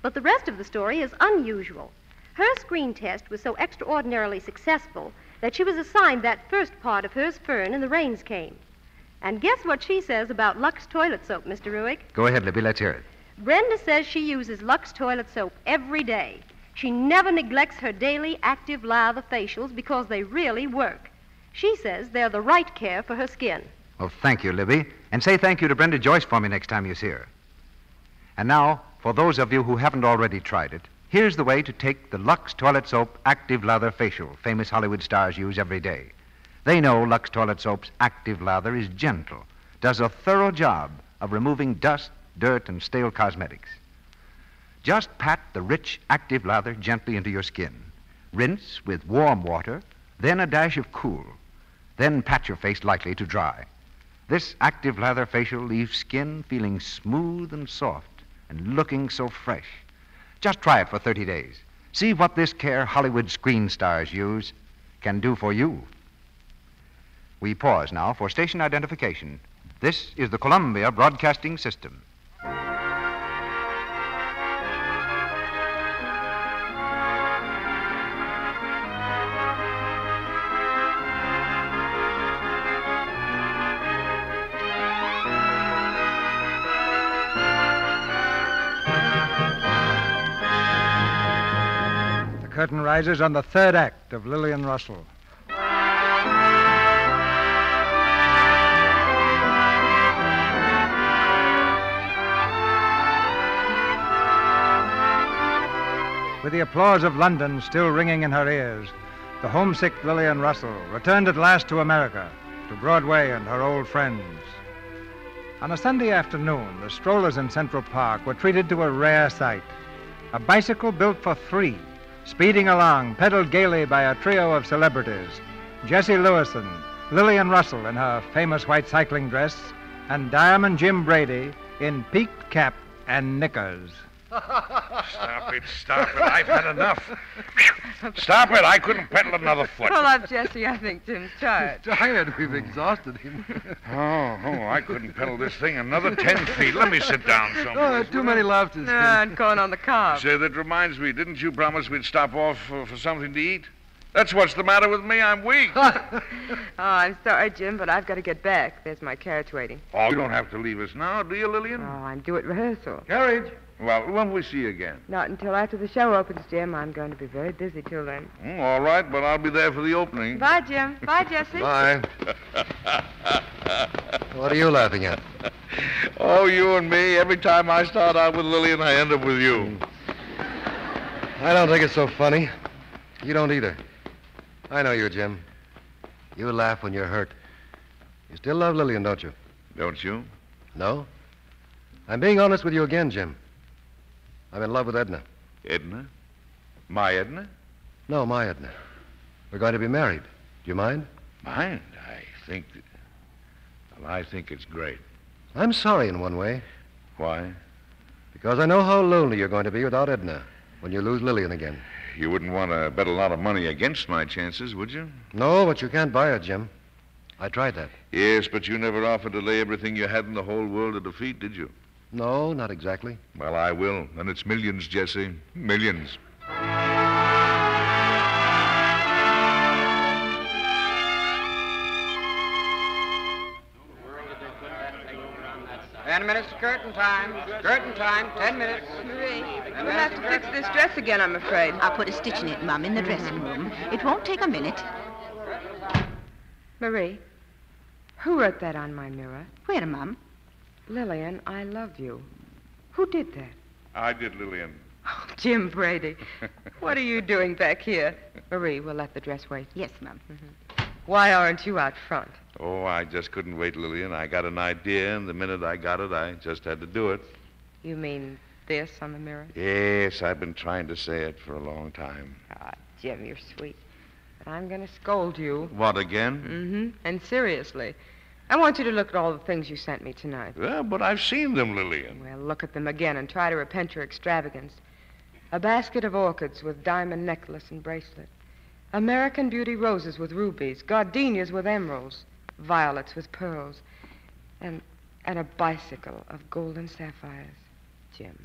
But the rest of the story is unusual. Her screen test was so extraordinarily successful that she was assigned that first part of hers, Fern, and the rains came. And guess what she says about Lux toilet soap, Mr. Ruick? Go ahead, Libby, let's hear it. Brenda says she uses Lux toilet soap every day. She never neglects her daily active lather facials because they really work. She says they're the right care for her skin. Well, thank you, Libby. And say thank you to Brenda Joyce for me next time you see her. And now, for those of you who haven't already tried it, here's the way to take the Lux Toilet Soap Active Lather Facial famous Hollywood stars use every day. They know Lux Toilet Soap's active lather is gentle, does a thorough job of removing dust, dirt, and stale cosmetics. Just pat the rich active lather gently into your skin. Rinse with warm water, then a dash of cool. Then pat your face lightly to dry. This active lather facial leaves skin feeling smooth and soft and looking so fresh. Just try it for 30 days. See what this care Hollywood screen stars use can do for you. We pause now for station identification. This is the Columbia Broadcasting System. On the third act of Lillian Russell. With the applause of London still ringing in her ears, the homesick Lillian Russell returned at last to America, to Broadway and her old friends. On a Sunday afternoon, the strollers in Central Park were treated to a rare sight. A bicycle built for three, speeding along, pedaled gaily by a trio of celebrities Jesse Lewisohn, Lillian Russell in her famous white cycling dress, and Diamond Jim Brady in peaked cap and knickers. Stop it, stop it. I've had enough. Stop it. I couldn't pedal another foot. Pull up, Jesse. I think Jim's tired. Tired. We've exhausted him. Oh, oh, I couldn't pedal this thing another ten feet. Let me sit down somewhere. Oh, too many laughters. No, and going on the cob. Say, that reminds me, didn't you promise we'd stop off for, for something to eat? That's what's the matter with me. I'm weak. Oh, I'm sorry, Jim, but I've got to get back. There's my carriage waiting. oh, you don't have to leave us now, do you, Lillian? Oh, I'm due at rehearsal. Carriage. Well, when will we see you again? Not until after the show opens, Jim. I'm going to be very busy till then. Hmm, all right, but I'll be there for the opening. Bye, Jim. Bye, Jesse. Bye. What are you laughing at? oh, you and me. Every time I start out with Lillian, I end up with you. I don't think it's so funny. You don't either. I know you, Jim. You laugh when you're hurt. You still love Lillian, don't you? Don't you? No? I'm being honest with you again, Jim. I'm in love with Edna. Edna? My Edna? No, my Edna. We're going to be married. Do you mind? Mind? I think. That, well, I think it's great. I'm sorry in one way. Why? Because I know how lonely you're going to be without Edna when you lose Lillian again. You wouldn't want to bet a lot of money against my chances, would you? No, but you can't buy her, Jim. I tried that. Yes, but you never offered to lay everything you had in the whole world at her feet, did you? No, not exactly. Well, I will. And it's millions, Jesse. Millions. Ten minutes to curtain time. Curtain time. Ten minutes. Marie, we'll have to fix this dress again, I'm afraid. I'll put a stitch in it, Mum, in the dressing room. It won't take a minute. Marie, who wrote that on my mirror? Where, Mum? Lillian, I love you. Who did that? I did, Lillian. Oh, Jim Brady. What are you doing back here? Marie, we'll let the dress wait. Yes, Mum. Why aren't you out front? Oh, I just couldn't wait, Lillian. I got an idea, and the minute I got it, I just had to do it. You mean this on the mirror? Yes, I've been trying to say it for a long time. Ah, Jim, you're sweet. But I'm going to scold you. What, again? Mm-hmm. And seriously. I want you to look at all the things you sent me tonight. Well, but I've seen them, Lillian. Well, look at them again and try to repent your extravagance. A basket of orchids with diamond necklace and bracelet. American beauty roses with rubies. Gardenias with emeralds. Violets with pearls. And, and a bicycle of golden sapphires. Jim,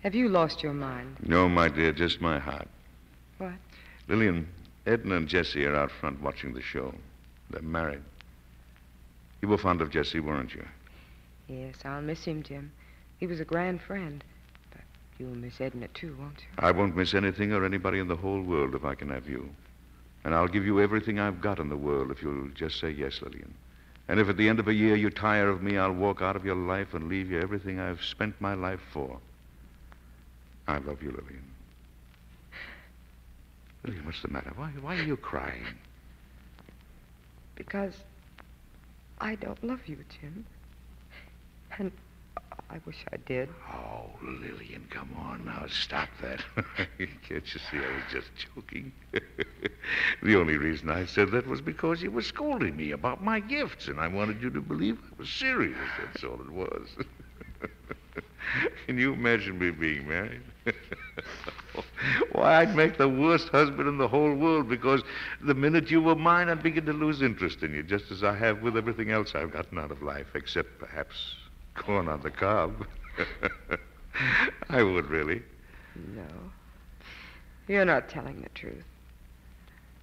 have you lost your mind? No, my dear, just my heart. What? Lillian, Edna and Jesse are out front watching the show. They're married. You were fond of Jesse, weren't you? Yes, I'll miss him, Jim. He was a grand friend. But you'll miss Edna, too, won't you? I won't miss anything or anybody in the whole world if I can have you. And I'll give you everything I've got in the world if you'll just say yes, Lillian. And if at the end of a year you tire of me, I'll walk out of your life and leave you everything I've spent my life for. I love you, Lillian. Lillian, what's the matter? Why, why are you crying? Because I don't love you, Jim. And I wish I did. Oh, Lillian, come on now. Stop that. Can't you see I was just joking? the only reason I said that was because you were scolding me about my gifts, and I wanted you to believe I was serious. That's all it was. Can you imagine me being married? Why, I'd make the worst husband in the whole world because the minute you were mine, I'd begin to lose interest in you, just as I have with everything else I've gotten out of life, except perhaps corn on the cob. I would, really. No. You're not telling the truth.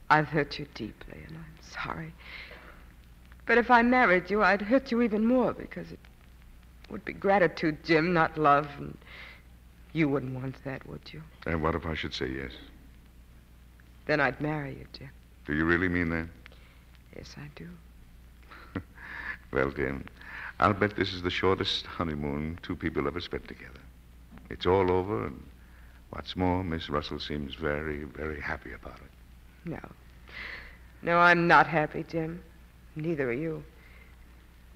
I've hurt you deeply, and I'm sorry. But if I married you, I'd hurt you even more because it would be gratitude, Jim, not love. And you wouldn't want that, would you? And what if I should say yes? Then I'd marry you, Jim. Do you really mean that? Yes, I do. Well, Jim, I'll bet this is the shortest honeymoon two people ever spent together. It's all over, and What's more, Miss Russell seems very, very happy about it. No. No, I'm not happy, Jim. Neither are you.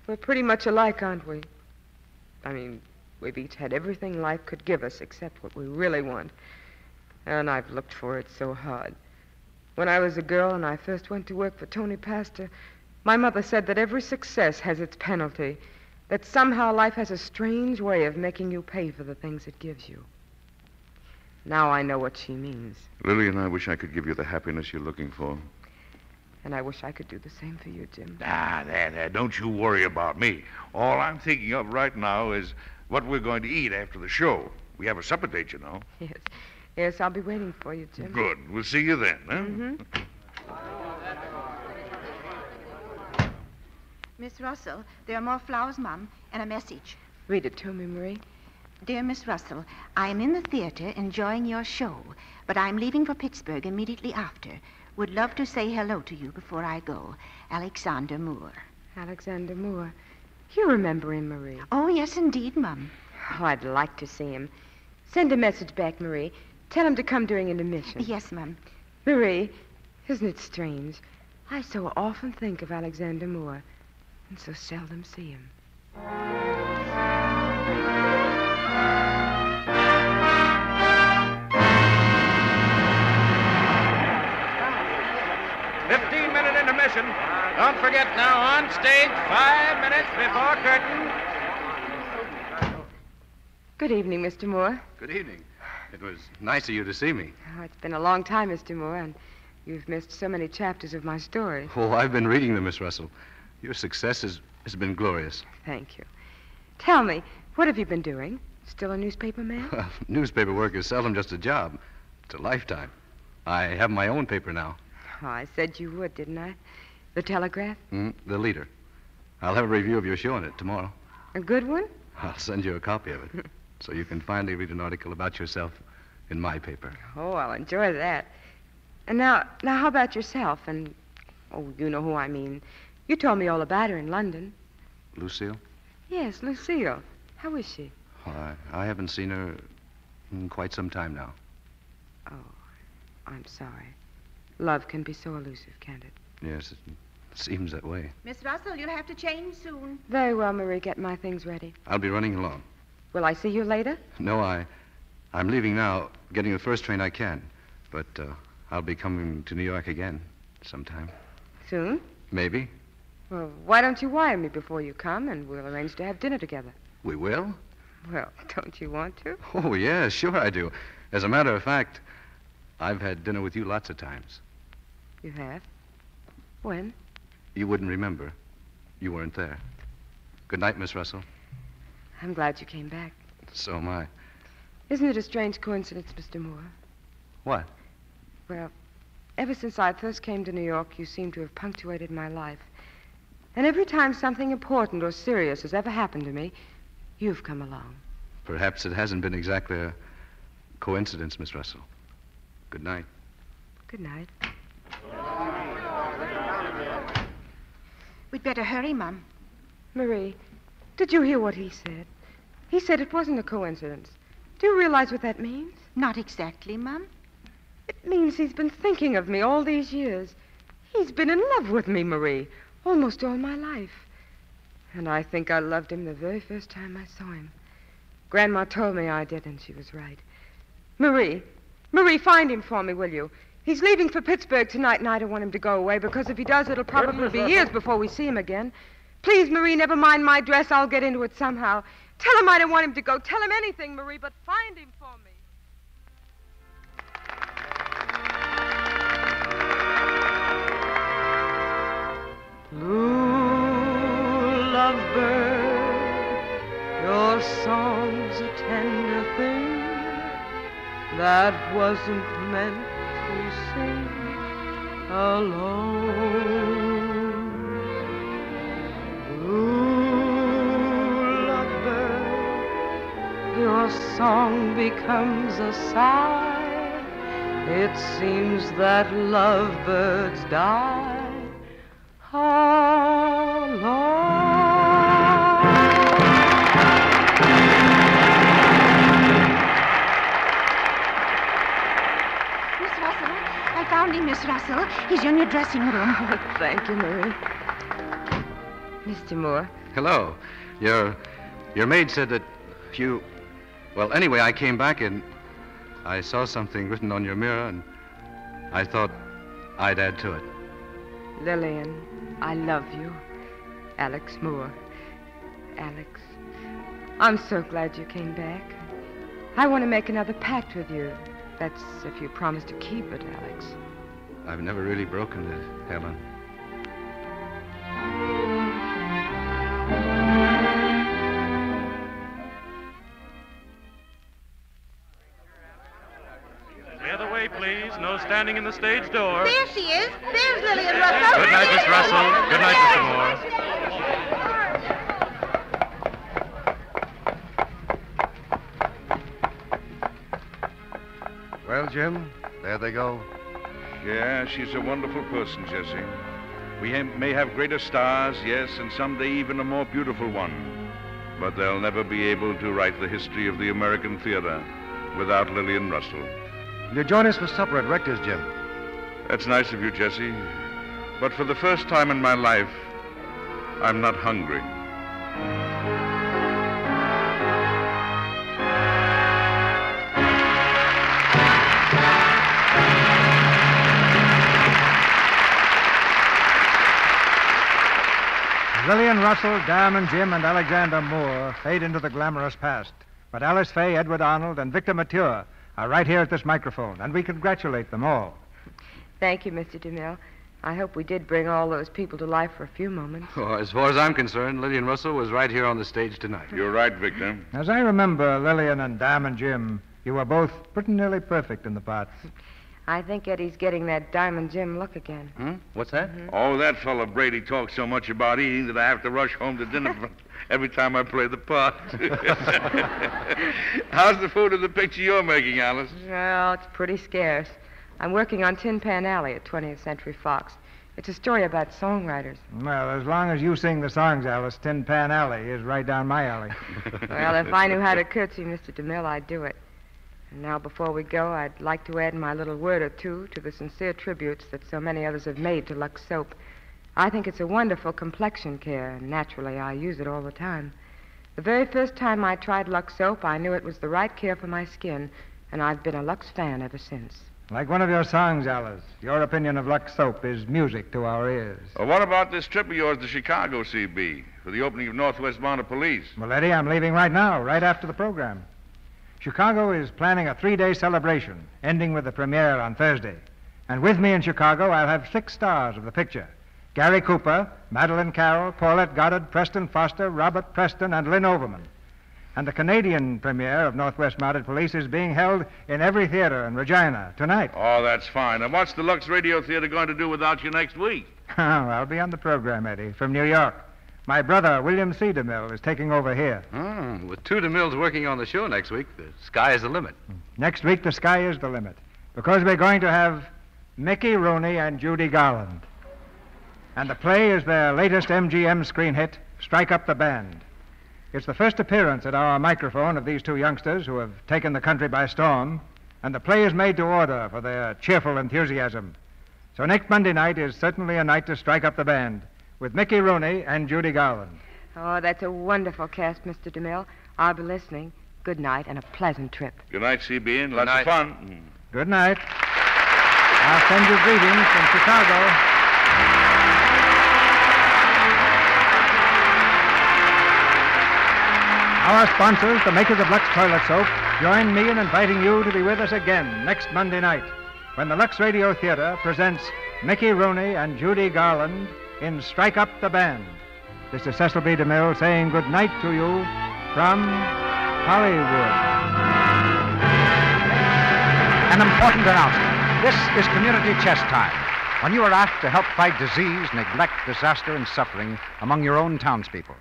We're pretty much alike, aren't we? I mean, we've each had everything life could give us except what we really want. And I've looked for it so hard. When I was a girl and I first went to work for Tony Pastor, my mother said that every success has its penalty, that somehow life has a strange way of making you pay for the things it gives you. Now I know what she means, Lillian, I wish I could give you the happiness you're looking for. and I wish I could do the same for you, Jim. Ah, there, there. Don't you worry about me. All I'm thinking of right now is what we're going to eat after the show. We have a supper date, you know. Yes. Yes, I'll be waiting for you, Jim. Good. We'll see you then, huh? Mm-hmm. Miss Russell, there are more flowers, Mum, and a message. Read it to me, Marie. Dear Miss Russell, I am in the theater enjoying your show, but I'm leaving for Pittsburgh immediately after. Would love to say hello to you before I go. Alexander Moore. Alexander Moore. You remember him, Marie. Oh, yes, indeed, Mum. Oh, I'd like to see him. Send a message back, Marie. Tell him to come during intermission. Yes, Mum. Marie, isn't it strange? I so often think of Alexander Moore and so seldom see him. Fifteen-minute intermission. Don't forget now, on stage, five minutes before curtain. Good evening, Mr. Moore. Good evening. It was nice of you to see me. Oh, it's been a long time, Mr. Moore, and you've missed so many chapters of my story. Oh, I've been reading them, Miss Russell. Your success has, has been glorious. Thank you. Tell me, what have you been doing? Still a newspaper man? Well, newspaper work is seldom just a job. It's a lifetime. I have my own paper now. Oh, I said you would, didn't I? The Telegraph? Mm, the leader. I'll have a review of your show in it tomorrow. A good one? I'll send you a copy of it so you can finally read an article about yourself in my paper. Oh, I'll enjoy that. And now, now, how about yourself? And, oh, you know who I mean. You told me all about her in London. Lucille? Yes, Lucille. How is she? I, I haven't seen her in quite some time now. Oh, I'm sorry. Love can be so elusive, can't it? Yes, it seems that way. Miss Russell, you'll have to change soon. Very well, Marie. Get my things ready. I'll be running along. Will I see you later? No, I, I'm leaving now, getting the first train I can. But uh, I'll be coming to New York again sometime. Soon? Maybe. Well, why don't you wire me before you come, and we'll arrange to have dinner together? We will? Well, don't you want to? Oh, yes, sure I do. As a matter of fact, I've had dinner with you lots of times. You have? When? You wouldn't remember. You weren't there. Good night, Miss Russell. I'm glad you came back. So am I. Isn't it a strange coincidence, Mr. Moore? What? Well, ever since I first came to New York, you seem to have punctuated my life. And every time something important or serious has ever happened to me, you've come along. Perhaps it hasn't been exactly a coincidence, Miss Russell. Good night. Good night. We'd better hurry, Mum. Marie, did you hear what he said? He said it wasn't a coincidence. Do you realize what that means? Not exactly, Mum. It means he's been thinking of me all these years. He's been in love with me, Marie, almost all my life. And I think I loved him the very first time I saw him. Grandma told me I did, and she was right. Marie, Marie, find him for me, will you? He's leaving for Pittsburgh tonight, and I don't want him to go away because if he does, it'll probably be years before we see him again. Please, Marie, never mind my dress. I'll get into it somehow. Tell him I don't want him to go. Tell him anything, Marie, but find him for me. Blue lovebird, your song's a tender thing that wasn't meant to sing alone. Blue lovebird, your song becomes a sigh. It seems that lovebirds die alone. Morning, Miss Russell. He's in your dressing room. Thank you, Marie. Mr. Moore. Hello. Your your maid said that you well anyway I came back and I saw something written on your mirror and I thought I'd add to it. Lillian, I love you. Alex Moore. Alex, I'm so glad you came back. I want to make another pact with you. That's if you promise to keep it, Alex. I've never really broken it, Helen. Clear the way, please. No standing in the stage door. There she is. There's Lillian Russell. Good night, Miss Russell. Good night, Mr. Moore. Well, Jim, there they go. Yeah, she's a wonderful person, Jesse. We may have greater stars, yes, and someday even a more beautiful one. But they'll never be able to write the history of the American theater without Lillian Russell. Will you join us for supper at Rector's, Jim? That's nice of you, Jesse. But for the first time in my life, I'm not hungry. Lillian Russell, Diamond Jim, and Alexander Moore fade into the glamorous past. But Alice Faye, Edward Arnold, and Victor Mature are right here at this microphone, and we congratulate them all. Thank you, Mr. DeMille. I hope we did bring all those people to life for a few moments. Oh, as far as I'm concerned, Lillian Russell was right here on the stage tonight. You're right, Victor. As I remember, Lillian and Diamond Jim, you were both pretty nearly perfect in the parts. I think Eddie's getting that Diamond Jim look again. Hmm? What's that? Oh, that fellow Brady talks so much about eating that I have to rush home to dinner every time I play the part. How's the food in the picture you're making, Alice? Well, it's pretty scarce. I'm working on Tin Pan Alley at 20th Century Fox. It's a story about songwriters. Well, as long as you sing the songs, Alice, Tin Pan Alley is right down my alley. Well, if I knew how to curtsy, Mr. DeMille, I'd do it. And now, before we go, I'd like to add my little word or two to the sincere tributes that so many others have made to Lux Soap. I think it's a wonderful complexion care, and naturally, I use it all the time. The very first time I tried Lux Soap, I knew it was the right care for my skin, and I've been a Lux fan ever since. Like one of your songs, Alice. Your opinion of Lux Soap is music to our ears. Well, what about this trip of yours to Chicago, CB, for the opening of Northwest Mounted Police? Well, Eddie, I'm leaving right now, right after the program. Chicago is planning a three day celebration, ending with the premiere on Thursday. And with me in Chicago, I'll have six stars of the picture Gary Cooper, Madeleine Carroll, Paulette Goddard, Preston Foster, Robert Preston, and Lynne Overman. And the Canadian premiere of Northwest Mounted Police is being held in every theater in Regina tonight. Oh, that's fine. And what's the Lux Radio Theater going to do without you next week? I'll be on the program, Eddie, from New York. My brother, William C. DeMille, is taking over here. Oh, with two DeMilles working on the show next week, the sky is the limit. Hmm. Next week, the sky is the limit because we're going to have Mickey Rooney and Judy Garland. And the play is their latest MGM screen hit, Strike Up the Band. It's the first appearance at our microphone of these two youngsters who have taken the country by storm, and the play is made to order for their cheerful enthusiasm. So next Monday night is certainly a night to strike up the band with Mickey Rooney and Judy Garland. Oh, that's a wonderful cast, Mr. DeMille. I'll be listening. Good night and a pleasant trip. Good night, CB, and lots night. of fun. Good night. I'll send you greetings from Chicago. Our sponsors, the makers of Lux Toilet Soap, join me in inviting you to be with us again next Monday night when the Lux Radio Theater presents Mickey Rooney and Judy Garland in Strike Up the Band. This is Cecil B. DeMille saying good night to you from Hollywood. An important announcement. This is community chest time. When you are asked to help fight disease, neglect, disaster, and suffering among your own townspeople.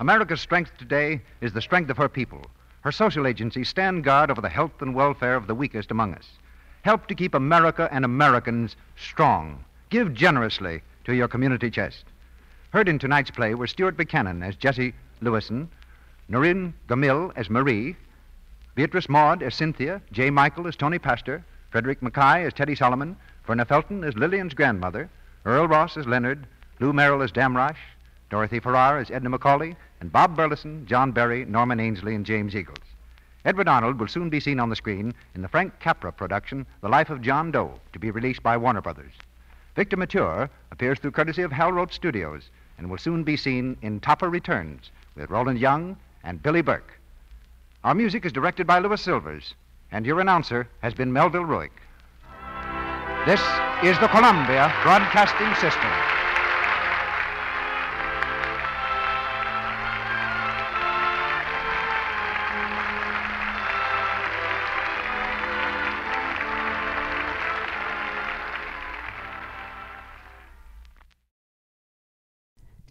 America's strength today is the strength of her people. Her social agencies stand guard over the health and welfare of the weakest among us. Help to keep America and Americans strong. Give generously to your community chest. Heard in tonight's play were Stuart Buchanan as Jesse Lewisohn, Noreen Gammill as Marie, Beatrice Maud as Cynthia, J. Michael as Tony Pastor, Frederick MacKaye as Teddy Solomon, Verna Felton as Lillian's grandmother, Earl Ross as Leonard, Lou Merrill as Damrosch, Dorothy Farrar as Edna McCauley, and Bob Burleson, John Berry, Norman Ainsley, and James Eagles. Edward Arnold will soon be seen on the screen in the Frank Capra production, The Life of John Doe, to be released by Warner Brothers. Victor Mature appears through courtesy of Hal Roach Studios and will soon be seen in Topper Returns with Roland Young and Billie Burke. Our music is directed by Louis Silvers, and your announcer has been Melville Ruick. This is the Columbia Broadcasting System.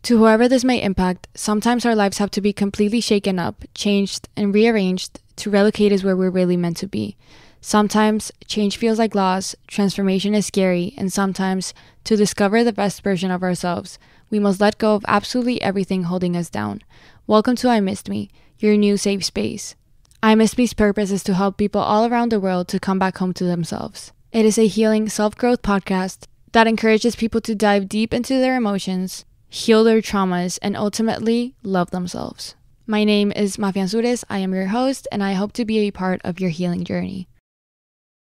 To whoever this may impact, sometimes our lives have to be completely shaken up, changed, and rearranged to relocate us where we're really meant to be. Sometimes change feels like loss, transformation is scary, and sometimes, to discover the best version of ourselves, we must let go of absolutely everything holding us down. Welcome to I Missed Me, your new safe space. I Missed Me's purpose is to help people all around the world to come back home to themselves. It is a healing self growth podcast that encourages people to dive deep into their emotions, heal their traumas, and ultimately love themselves. My name is Mafian Sures. I am your host, and I hope to be a part of your healing journey.